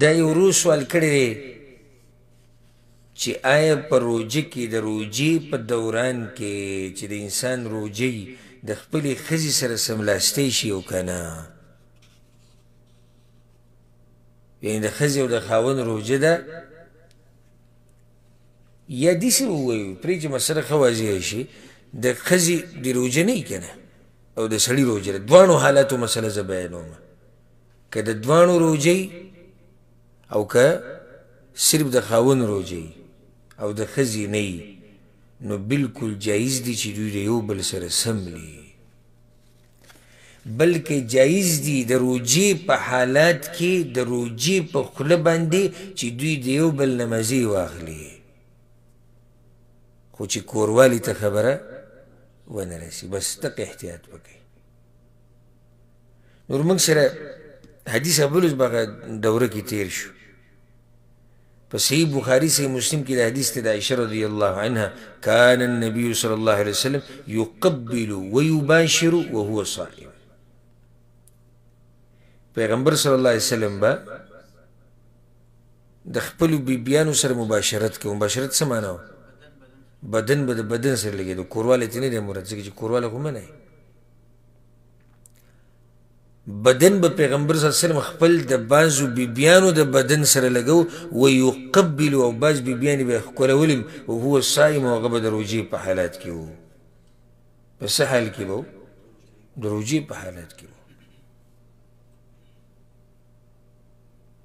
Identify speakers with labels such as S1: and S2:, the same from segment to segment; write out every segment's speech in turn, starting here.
S1: دا یو ورو سوال کړی دی چې آیا په روژه کې د روژې په دوران کې چې د انسان روژه وي د خپلې ښځې سره سملاستی شي او که نه یعنې د ښځې او د خاوند روژه ده یا داسې ووایو پرې چې مسله ښه واضح شي د ښځې د روژه نه وي که نه او د سړي روژه ده دواړو حالاتو مسله زه بیانوم که د دواړو روژه وي او که صرف د خاوند روژه وي او د ښځې نه وي نو بالکل جایز دي چې دوی د یو بل سره سم لي بلکې جایز دي د روژې په حالات کې د روژې په خوله باندې چې دوی د یو بل نه مزې واخلي خو چې کوروالي ته خبره ونه رسي بس تک احتیاط وکړي نور موږ سره حدیث ابلوز بغه دوره کې تیر شو په صحیح بخاری صحیح مسلم کې د حدیث ته د عائشه رضی الله عنها کان النبي صلی الله علیه وسلم یقبل ويباشر وهو صائم پیغمبر صلی الله علیه وسلم با د خپل بیبیانو سره مباشرت کوي مباشرت څه معنی بدن به د بدن سره لګي د کورواله تنه د مراد ځکه چې کورواله خو منه بدن به پیغمبر صلی الله علیه وسلم خپل د بازو بیبیانو د بدن سره لګو و یقبل او باز بیبیانی به خکولولم او هو صائم او غبه د روجی په حالات کې وو په څه حال کې وو د روجی په حالات کې وو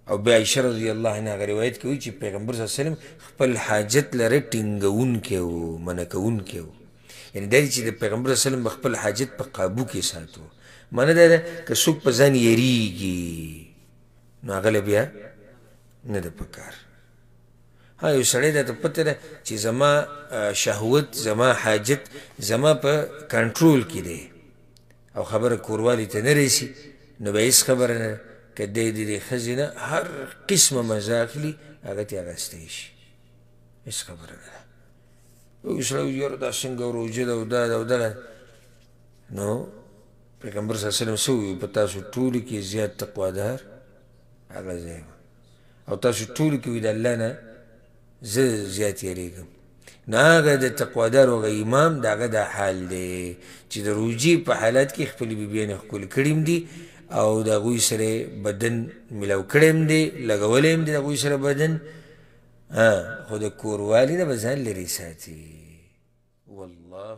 S1: او بیا عائشه رضی الله عنها غ روایت کوي چې پیغمبر صلی الله علیه وسلم خپل حاجت لره ټینګونکی وو منع کوونکی وو یعنی دا چې د پیغمبر صلی الله علیه وسلم خپل حاجت په قابو کې ساتو معنی دا ده که څوک په ځان یریږي نو هغه له بیا نه ده پکار ها یو سړی دا ته پته ده چې زما شهوت زما حاجت زما په کنټرول کې دی او خبره کوروالي ته نه رسي نو بیا هیڅ خبره نه ده که دی د دې ښځې نه هر قسمه مزه اخلي هغه ترې اخیستی شي هېڅ خبره نه ده یو سړی وایي یاره دا څنګه روژه ده او دا ده او دغه نو پیغمبر صلی الله علیه وسلم څه وویل په تاسو ټولو کې زیات تقوادار هغه ځای او تاسو ټولو کې وایي د الله نه زه زیات یریږم نو هغه د تقوادار او امام داغه دا حال دی چې د روجي په حالت کې خپل بیبیانې ښکل کړي دي او د هغوی سره بدن ملاو کړی هم دی لګولی هم دی د هغوی سره بدن خو د کوروالي نه به ځان لرې ساتي والله